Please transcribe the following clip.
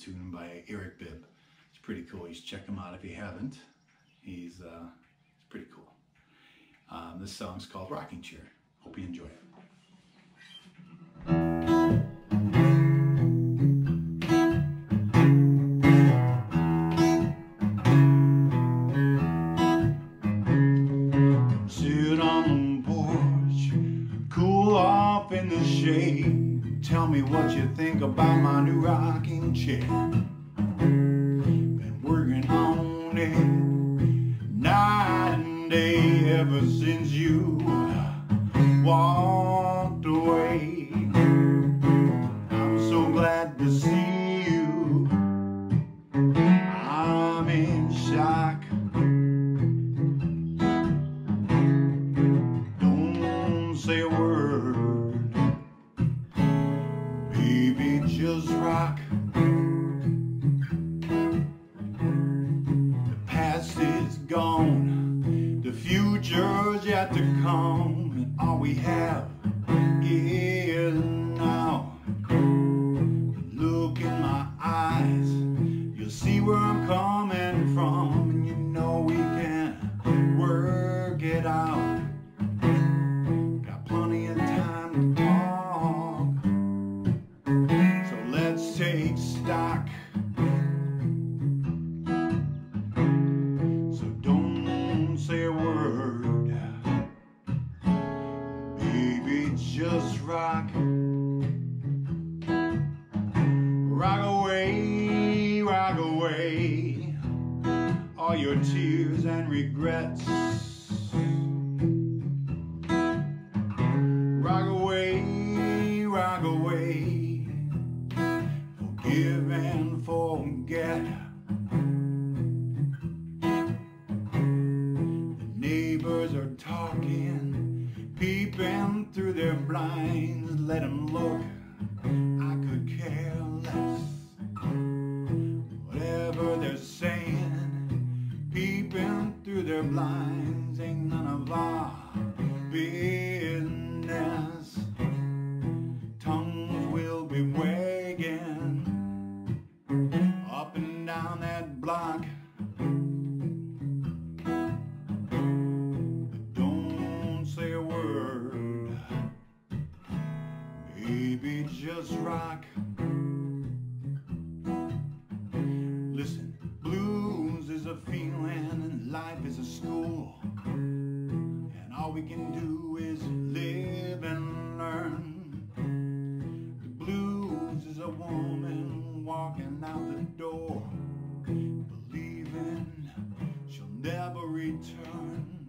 tune by Eric Bibb. It's pretty cool. You should check him out if you haven't. He's, uh, pretty cool. Um, this song's called Rocking Chair. Hope you enjoy it. Sit on the porch, cool off in the shade. Tell me what you think about my new rocking chair. Been working on it night and day ever since you walked away. Future's yet to come, and all we have is now. Look in my eyes, you'll see where I'm coming from, and you know we can work it out. Got plenty of time to talk. So let's take stock. Just rock. Rock away, rock away. All your tears and regrets. Rock away, rock away, forgive and forget. The neighbors are talking, peeping through their blinds. Let them look, I could care less. Whatever they're saying, peeping through their blinds ain't none of our business. Just rock. Listen, blues is a feeling and life is a school. And all we can do is live and learn. The blues is a woman walking out the door, believing she'll never return.